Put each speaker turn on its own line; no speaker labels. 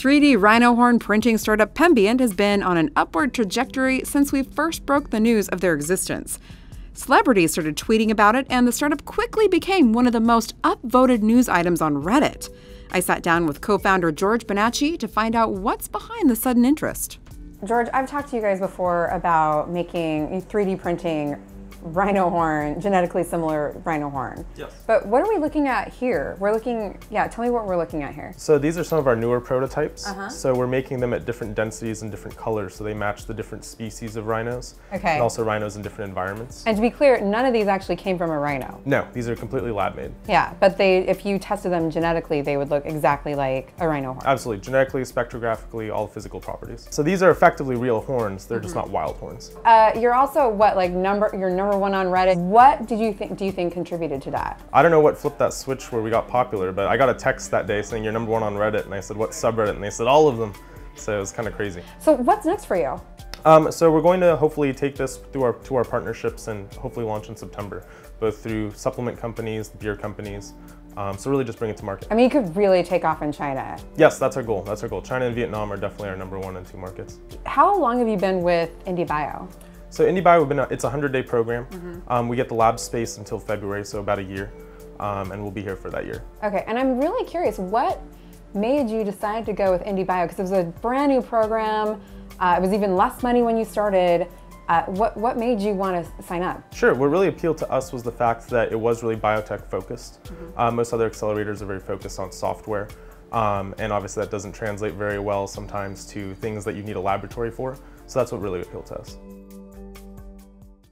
3D rhino horn printing startup Pembient has been on an upward trajectory since we first broke the news of their existence. Celebrities started tweeting about it, and the startup quickly became one of the most upvoted news items on Reddit. I sat down with co founder George Bonaci to find out what's behind the sudden interest.
George, I've talked to you guys before about making 3D printing rhino horn, genetically similar rhino horn.
Yes.
But what are we looking at here? We're looking, yeah, tell me what we're looking at here.
So these are some of our newer prototypes.
Uh-huh.
So we're making them at different densities and different colors so they match the different species of rhinos.
Okay.
And also rhinos in different environments.
And to be clear, none of these actually came from a rhino.
No, these are completely lab made.
Yeah, but they, if you tested them genetically, they would look exactly like a rhino horn.
Absolutely, genetically, spectrographically, all physical properties. So these are effectively real horns, they're
Mm-hmm.
just not wild horns.
Uh, you're also what, like number, you're number one on Reddit. What did you think, do you think contributed to that?
I don't know what flipped that switch where we got popular, but I got a text that day saying you're number one on Reddit, and I said, what subreddit? And they said all of them. So it was kind of crazy.
So what's next for you?
Um, so we're going to hopefully take this through our to our partnerships and hopefully launch in September, both through supplement companies, beer companies. Um, so really just bring it to market.
I mean, you could really take off in China.
Yes, that's our goal. That's our goal. China and Vietnam are definitely our number one and two markets.
How long have you been with IndieBio?
So IndieBio, we've been a, it's a 100 day program. Um, we get the lab space until February, so about a year, um, and we'll be here for that year.
Okay, and I'm really curious, what made you decide to go with IndieBio? Because it was a brand new program. Uh, it was even less money when you started. Uh, what, what made you want to sign up?
Sure, what really appealed to us was the fact that it was really biotech focused. Uh, most other accelerators are very focused on software. Um, and obviously that doesn't translate very well sometimes to things that you need a laboratory for. So that's what really appealed to us.